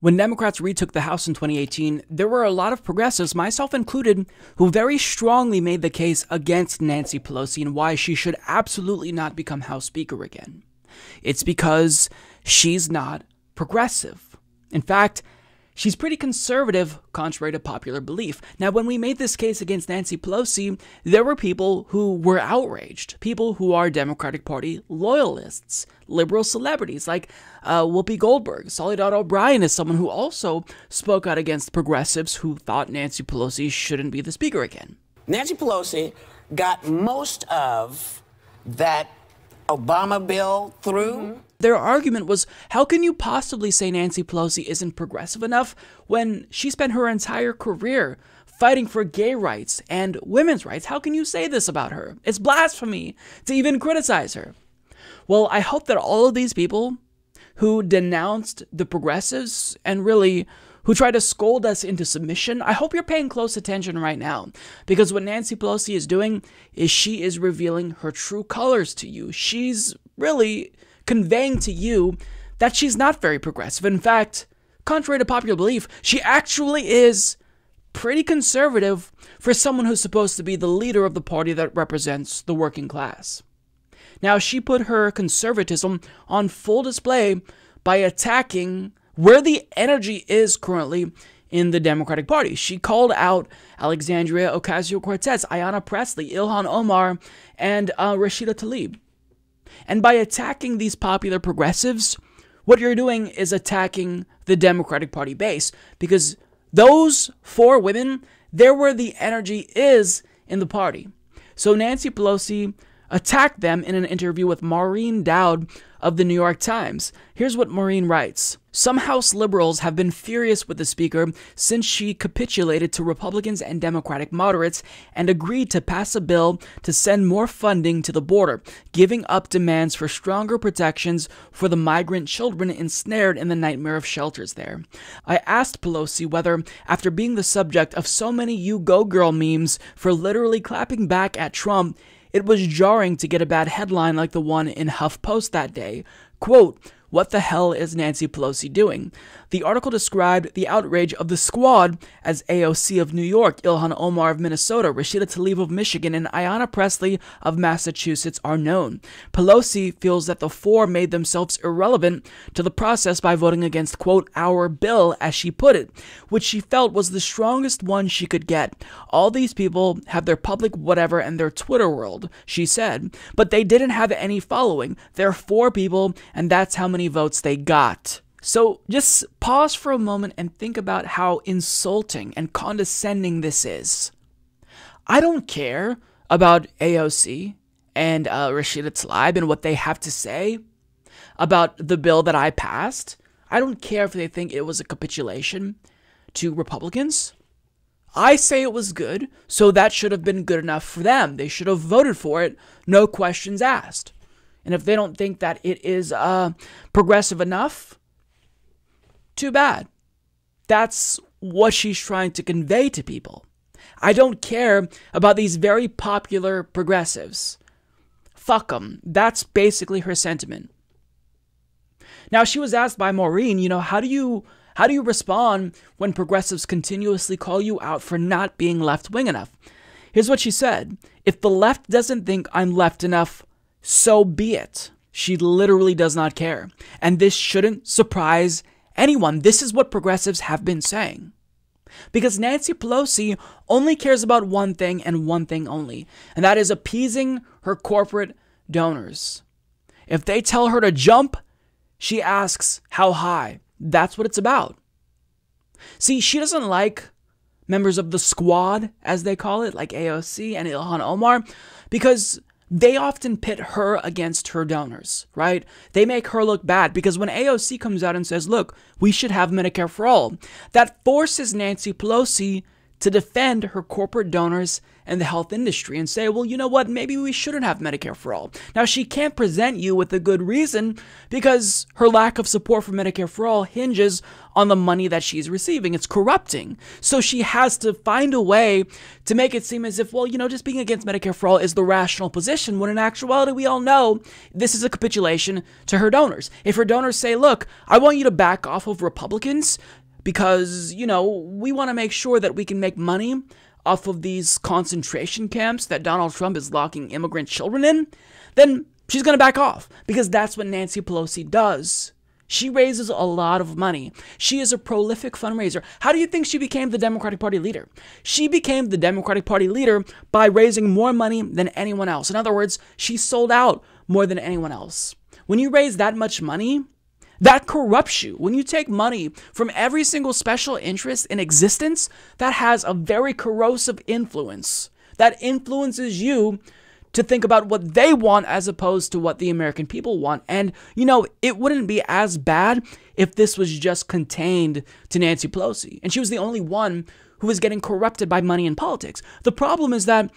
When Democrats retook the House in 2018, there were a lot of progressives, myself included, who very strongly made the case against Nancy Pelosi and why she should absolutely not become House Speaker again. It's because she's not progressive. In fact, She's pretty conservative, contrary to popular belief. Now, when we made this case against Nancy Pelosi, there were people who were outraged, people who are Democratic Party loyalists, liberal celebrities like uh, Whoopi Goldberg. Soledad O'Brien is someone who also spoke out against progressives who thought Nancy Pelosi shouldn't be the speaker again. Nancy Pelosi got most of that Obama bill through. Mm-hmm. Their argument was how can you possibly say Nancy Pelosi isn't progressive enough when she spent her entire career fighting for gay rights and women's rights? How can you say this about her? It's blasphemy to even criticize her. Well, I hope that all of these people who denounced the progressives and really who try to scold us into submission, I hope you're paying close attention right now. Because what Nancy Pelosi is doing is she is revealing her true colors to you. She's really conveying to you that she's not very progressive. In fact, contrary to popular belief, she actually is pretty conservative for someone who's supposed to be the leader of the party that represents the working class. Now, she put her conservatism on full display by attacking where the energy is currently in the Democratic Party. She called out Alexandria Ocasio Cortez, Ayanna Pressley, Ilhan Omar, and uh, Rashida Tlaib. And by attacking these popular progressives, what you're doing is attacking the Democratic Party base because those four women, they're where the energy is in the party. So Nancy Pelosi attacked them in an interview with Maureen Dowd of the New York Times. Here's what Maureen writes Some House liberals have been furious with the Speaker since she capitulated to Republicans and Democratic moderates and agreed to pass a bill to send more funding to the border, giving up demands for stronger protections for the migrant children ensnared in the nightmare of shelters there. I asked Pelosi whether, after being the subject of so many You Go Girl memes for literally clapping back at Trump, it was jarring to get a bad headline like the one in HuffPost that day. Quote, what the hell is Nancy Pelosi doing? The article described the outrage of the squad as AOC of New York, Ilhan Omar of Minnesota, Rashida Tlaib of Michigan, and Ayanna Pressley of Massachusetts are known. Pelosi feels that the four made themselves irrelevant to the process by voting against, quote, our bill, as she put it, which she felt was the strongest one she could get. All these people have their public whatever and their Twitter world, she said, but they didn't have any following. They're four people, and that's how many votes they got. So just pause for a moment and think about how insulting and condescending this is. I don't care about AOC and uh, Rashida Tlaib and what they have to say about the bill that I passed. I don't care if they think it was a capitulation to Republicans. I say it was good, so that should have been good enough for them. They should have voted for it, no questions asked. And if they don't think that it is uh, progressive enough, too bad. That's what she's trying to convey to people. I don't care about these very popular progressives. Fuck them. That's basically her sentiment. Now she was asked by Maureen, you know, how do you how do you respond when progressives continuously call you out for not being left wing enough? Here's what she said. If the left doesn't think I'm left enough, so be it. She literally does not care. And this shouldn't surprise anyone. This is what progressives have been saying. Because Nancy Pelosi only cares about one thing and one thing only, and that is appeasing her corporate donors. If they tell her to jump, she asks how high. That's what it's about. See, she doesn't like members of the squad, as they call it, like AOC and Ilhan Omar, because they often pit her against her donors, right? They make her look bad because when AOC comes out and says, look, we should have Medicare for all, that forces Nancy Pelosi to defend her corporate donors and the health industry and say, well, you know what, maybe we shouldn't have Medicare for all. Now, she can't present you with a good reason because her lack of support for Medicare for all hinges on the money that she's receiving. It's corrupting. So she has to find a way to make it seem as if, well, you know, just being against Medicare for all is the rational position, when in actuality, we all know this is a capitulation to her donors. If her donors say, look, I want you to back off of Republicans because, you know, we want to make sure that we can make money off of these concentration camps that Donald Trump is locking immigrant children in, then she's going to back off because that's what Nancy Pelosi does. She raises a lot of money. She is a prolific fundraiser. How do you think she became the Democratic Party leader? She became the Democratic Party leader by raising more money than anyone else. In other words, she sold out more than anyone else. When you raise that much money, that corrupts you. When you take money from every single special interest in existence, that has a very corrosive influence. That influences you to think about what they want as opposed to what the American people want. And, you know, it wouldn't be as bad if this was just contained to Nancy Pelosi. And she was the only one who was getting corrupted by money in politics. The problem is that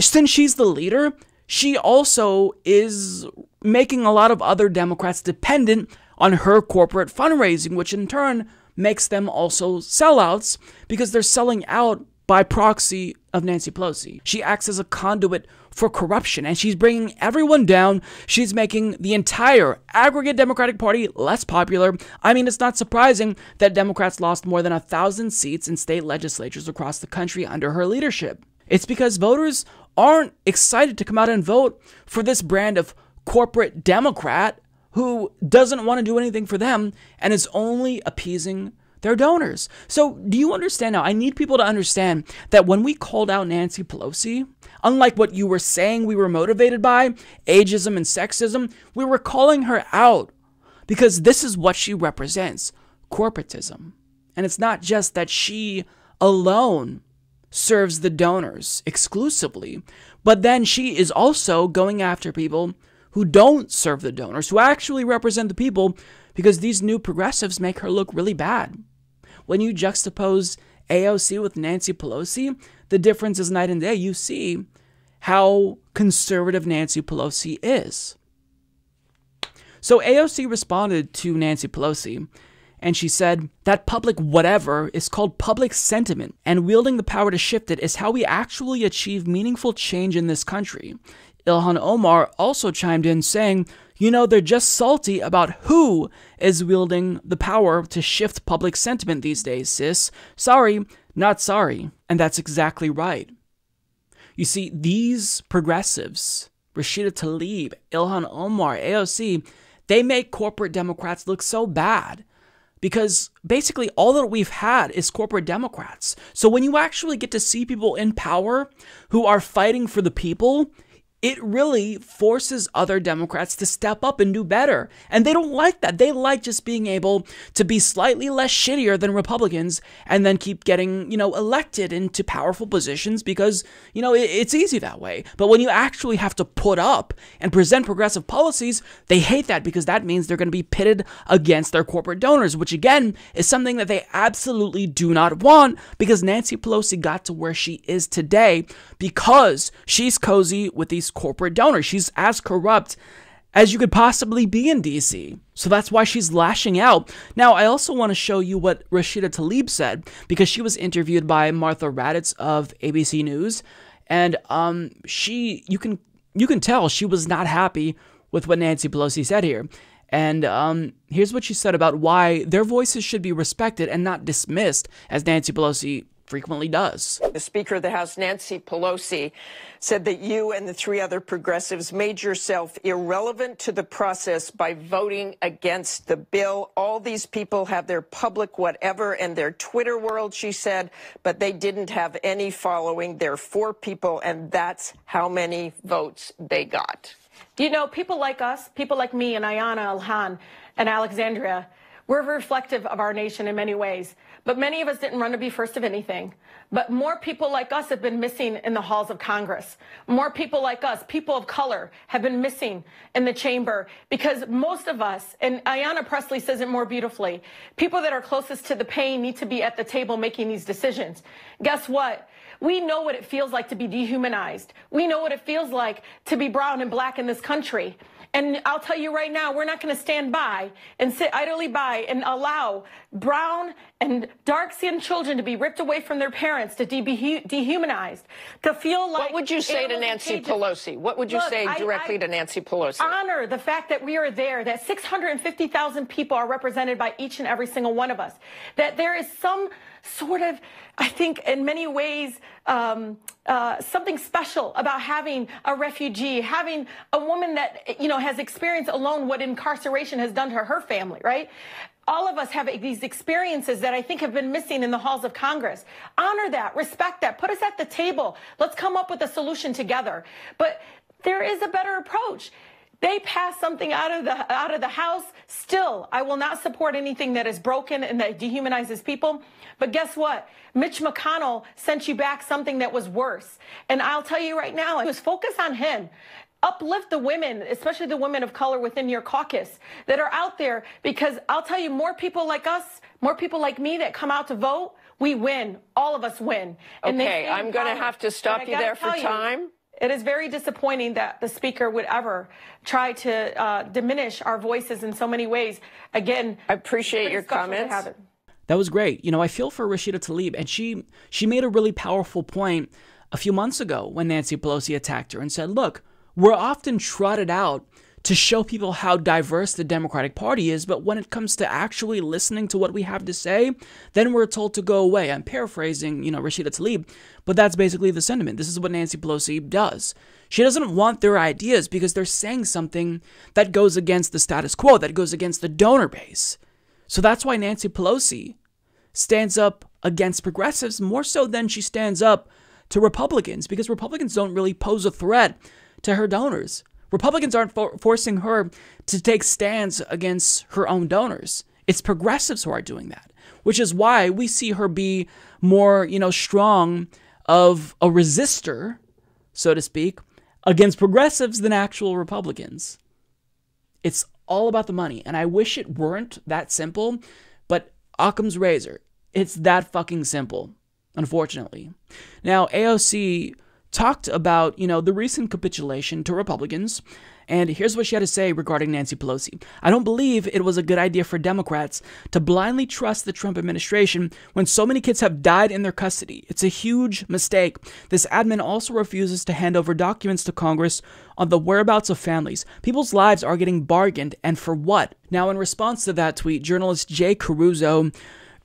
since she's the leader, she also is making a lot of other Democrats dependent on her corporate fundraising, which in turn makes them also sellouts because they're selling out by proxy of Nancy Pelosi. She acts as a conduit for corruption and she's bringing everyone down. She's making the entire aggregate Democratic Party less popular. I mean, it's not surprising that Democrats lost more than a thousand seats in state legislatures across the country under her leadership. It's because voters aren't excited to come out and vote for this brand of corporate Democrat who doesn't want to do anything for them and is only appeasing their donors. So, do you understand now? I need people to understand that when we called out Nancy Pelosi, unlike what you were saying we were motivated by, ageism and sexism, we were calling her out because this is what she represents corporatism. And it's not just that she alone serves the donors exclusively, but then she is also going after people who don't serve the donors, who actually represent the people, because these new progressives make her look really bad. When you juxtapose AOC with Nancy Pelosi, the difference is night and day. You see how conservative Nancy Pelosi is. So AOC responded to Nancy Pelosi and she said, That public whatever is called public sentiment, and wielding the power to shift it is how we actually achieve meaningful change in this country. Ilhan Omar also chimed in saying, you know, they're just salty about who is wielding the power to shift public sentiment these days, sis. Sorry, not sorry. And that's exactly right. You see, these progressives, Rashida Tlaib, Ilhan Omar, AOC, they make corporate Democrats look so bad because basically all that we've had is corporate Democrats. So when you actually get to see people in power who are fighting for the people, it really forces other Democrats to step up and do better. And they don't like that. They like just being able to be slightly less shittier than Republicans and then keep getting, you know, elected into powerful positions because, you know, it's easy that way. But when you actually have to put up and present progressive policies, they hate that because that means they're going to be pitted against their corporate donors, which again is something that they absolutely do not want because Nancy Pelosi got to where she is today because she's cozy with these corporate donor. She's as corrupt as you could possibly be in DC. So that's why she's lashing out. Now, I also want to show you what Rashida Tlaib said because she was interviewed by Martha Raddatz of ABC News, and um, she you can you can tell she was not happy with what Nancy Pelosi said here. And um, here's what she said about why their voices should be respected and not dismissed, as Nancy Pelosi frequently does. The Speaker of the House, Nancy Pelosi, said that you and the three other progressives made yourself irrelevant to the process by voting against the bill. All these people have their public whatever and their Twitter world, she said, but they didn't have any following. They're four people, and that's how many votes they got. You know people like us, people like me and Ayanna Ilhan and Alexandria, We're reflective of our nation in many ways, but many of us didn't run to be first of anything. But more people like us have been missing in the halls of Congress. More people like us, people of color, have been missing in the chamber because most of us, and Ayanna Pressley says it more beautifully, people that are closest to the pain need to be at the table making these decisions. Guess what? We know what it feels like to be dehumanized. We know what it feels like to be brown and black in this country. And I'll tell you right now, we're not going to stand by and sit idly by and allow brown and dark skinned children to be ripped away from their parents, to be dehumanized, to feel like. What would you say to Nancy Pelosi? What would you Look, say directly I, I to Nancy Pelosi? Honor the fact that we are there, that 650,000 people are represented by each and every single one of us, that there is some sort of, I think, in many ways, um, uh, something special about having a refugee, having a woman that, you know, has experienced alone what incarceration has done to her family, right? all of us have these experiences that I think have been missing in the halls of Congress. Honor that, respect that, put us at the table. Let's come up with a solution together. But there is a better approach. They pass something out of the out of the house. Still, I will not support anything that is broken and that dehumanizes people. But guess what? Mitch McConnell sent you back something that was worse. And I'll tell you right now, it was focus on him uplift the women, especially the women of color within your caucus that are out there. Because I'll tell you, more people like us, more people like me that come out to vote, we win. All of us win. And okay, I'm going to have to stop you there for time. You, it is very disappointing that the speaker would ever try to uh, diminish our voices in so many ways. Again, I appreciate your comments. That was great. You know, I feel for Rashida Tlaib, and she she made a really powerful point a few months ago when Nancy Pelosi attacked her and said, "Look, we're often trotted out to show people how diverse the Democratic Party is, but when it comes to actually listening to what we have to say, then we're told to go away. I'm paraphrasing, you know, Rashida Tlaib, but that's basically the sentiment. This is what Nancy Pelosi does. She doesn't want their ideas because they're saying something that goes against the status quo, that goes against the donor base. So that's why Nancy Pelosi stands up against progressives more so than she stands up to Republicans because Republicans don't really pose a threat to her donors. Republicans aren't for- forcing her to take stands against her own donors. It's progressives who are doing that, which is why we see her be more, you know, strong of a resistor, so to speak, against progressives than actual Republicans. It's all about the money, and I wish it weren't that simple, but Occam's razor, it's that fucking simple, unfortunately. Now, AOC talked about, you know, the recent capitulation to Republicans. And here's what she had to say regarding Nancy Pelosi. I don't believe it was a good idea for Democrats to blindly trust the Trump administration when so many kids have died in their custody. It's a huge mistake. This admin also refuses to hand over documents to Congress on the whereabouts of families. People's lives are getting bargained, and for what? Now, in response to that tweet, journalist Jay Caruso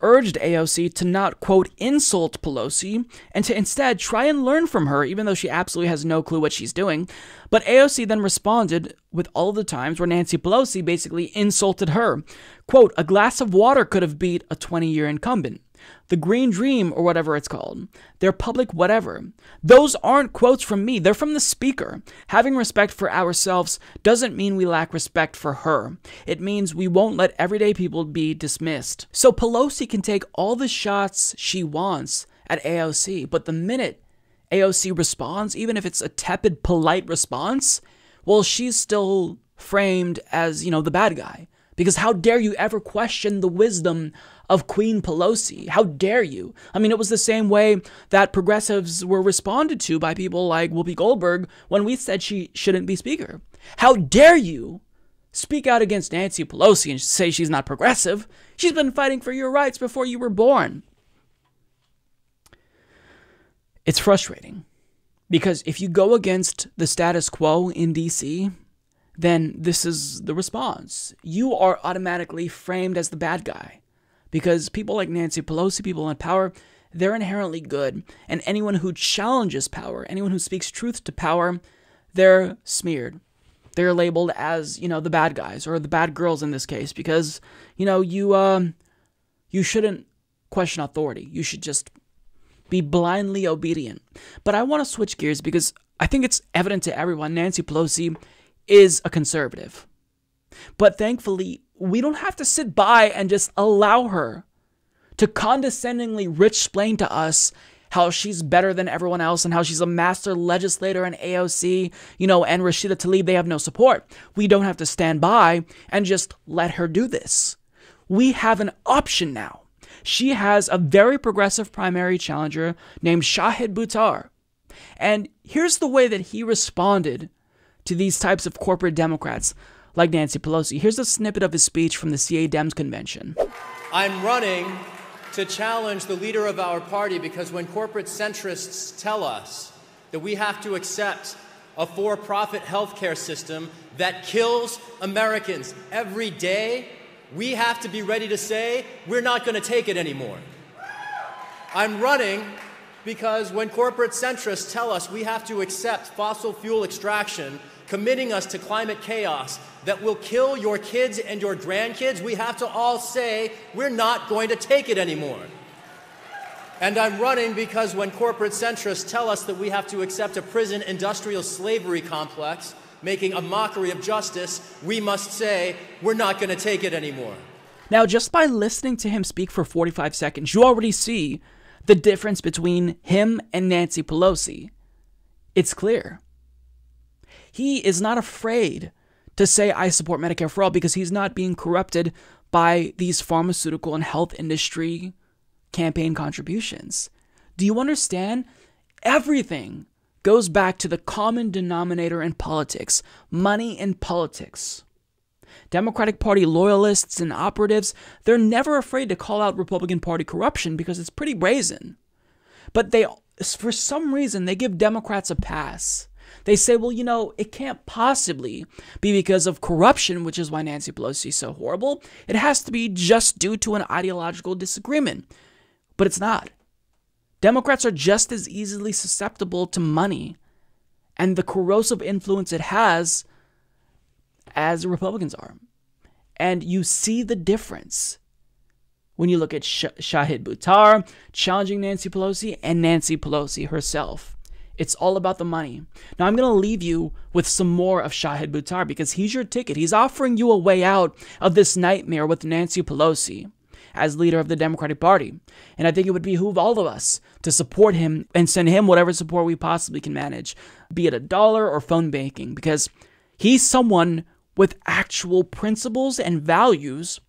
urged AOC to not, quote, insult Pelosi and to instead try and learn from her, even though she absolutely has no clue what she's doing. But AOC then responded with all the times where Nancy Pelosi basically insulted her. Quote, a glass of water could have beat a 20 year incumbent the Green Dream, or whatever it's called, their public whatever. Those aren't quotes from me, they're from the speaker. Having respect for ourselves doesn't mean we lack respect for her. It means we won't let everyday people be dismissed. So Pelosi can take all the shots she wants at AOC, but the minute AOC responds, even if it's a tepid, polite response, well, she's still framed as, you know, the bad guy. Because how dare you ever question the wisdom of Queen Pelosi? How dare you? I mean, it was the same way that progressives were responded to by people like Whoopi Goldberg when we said she shouldn't be Speaker. How dare you speak out against Nancy Pelosi and say she's not progressive? She's been fighting for your rights before you were born. It's frustrating because if you go against the status quo in DC, then this is the response. You are automatically framed as the bad guy. Because people like Nancy Pelosi, people in power, they're inherently good. And anyone who challenges power, anyone who speaks truth to power, they're smeared. They're labeled as, you know, the bad guys or the bad girls in this case because, you know, you um you shouldn't question authority. You should just be blindly obedient. But I want to switch gears because I think it's evident to everyone Nancy Pelosi is a conservative. But thankfully, we don't have to sit by and just allow her to condescendingly rich explain to us how she's better than everyone else and how she's a master legislator and AOC, you know, and Rashida Tlaib, they have no support. We don't have to stand by and just let her do this. We have an option now. She has a very progressive primary challenger named Shahid Buttar. And here's the way that he responded to these types of corporate Democrats like Nancy Pelosi. Here's a snippet of his speech from the CA Dems convention. I'm running to challenge the leader of our party because when corporate centrists tell us that we have to accept a for profit healthcare system that kills Americans every day, we have to be ready to say, we're not going to take it anymore. I'm running because when corporate centrists tell us we have to accept fossil fuel extraction, committing us to climate chaos that will kill your kids and your grandkids, we have to all say, we're not going to take it anymore. And I'm running because when corporate centrists tell us that we have to accept a prison industrial slavery complex, making a mockery of justice, we must say, we're not going to take it anymore. Now, just by listening to him speak for 45 seconds, you already see the difference between him and Nancy Pelosi. It's clear. He is not afraid to say, I support Medicare for all, because he's not being corrupted by these pharmaceutical and health industry campaign contributions. Do you understand? Everything goes back to the common denominator in politics money in politics. Democratic Party loyalists and operatives, they're never afraid to call out Republican Party corruption because it's pretty brazen. But they, for some reason, they give Democrats a pass. They say, well, you know, it can't possibly be because of corruption, which is why Nancy Pelosi is so horrible. It has to be just due to an ideological disagreement. But it's not. Democrats are just as easily susceptible to money and the corrosive influence it has as Republicans are. And you see the difference when you look at Sh- Shahid Buttar challenging Nancy Pelosi and Nancy Pelosi herself. It's all about the money. Now, I'm going to leave you with some more of Shahid Buttar because he's your ticket. He's offering you a way out of this nightmare with Nancy Pelosi as leader of the Democratic Party. And I think it would behoove all of us to support him and send him whatever support we possibly can manage, be it a dollar or phone banking, because he's someone with actual principles and values,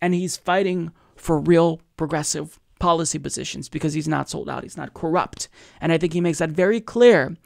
and he's fighting for real progressive policy positions because he's not sold out. He's not corrupt. And I think he makes that very clear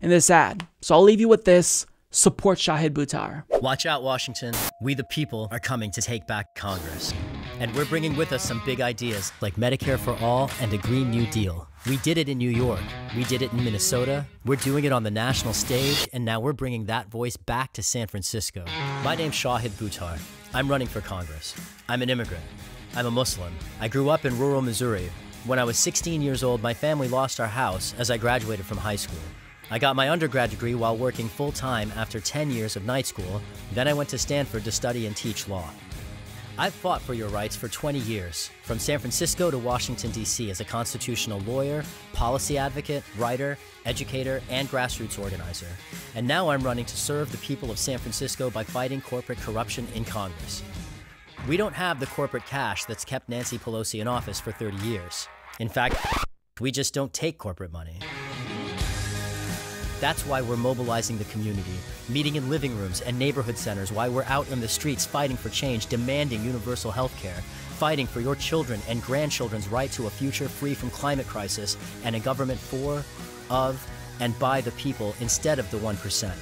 in this ad. So I'll leave you with this. Support Shahid Buttar. Watch out, Washington. We the people are coming to take back Congress. And we're bringing with us some big ideas like Medicare for All and a Green New Deal. We did it in New York. We did it in Minnesota. We're doing it on the national stage, and now we're bringing that voice back to San Francisco. My name's Shahid Buttar. I'm running for Congress. I'm an immigrant. I'm a Muslim. I grew up in rural Missouri. When I was 16 years old, my family lost our house as I graduated from high school. I got my undergrad degree while working full time after 10 years of night school. Then I went to Stanford to study and teach law. I've fought for your rights for 20 years, from San Francisco to Washington, D.C., as a constitutional lawyer, policy advocate, writer, educator, and grassroots organizer. And now I'm running to serve the people of San Francisco by fighting corporate corruption in Congress. We don't have the corporate cash that's kept Nancy Pelosi in office for 30 years. In fact, we just don't take corporate money. That's why we're mobilizing the community, meeting in living rooms and neighborhood centers, why we're out in the streets fighting for change, demanding universal health care, fighting for your children and grandchildren's right to a future free from climate crisis and a government for, of, and by the people instead of the 1%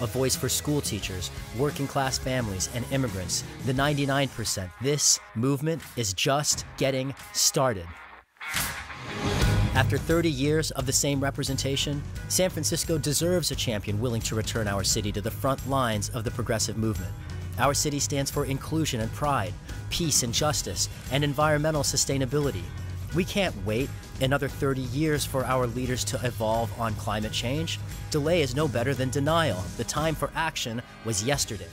a voice for school teachers, working class families, and immigrants, the 99%. This movement is just getting started. After 30 years of the same representation, San Francisco deserves a champion willing to return our city to the front lines of the progressive movement. Our city stands for inclusion and pride, peace and justice, and environmental sustainability. We can't wait another 30 years for our leaders to evolve on climate change. Delay is no better than denial. The time for action was yesterday.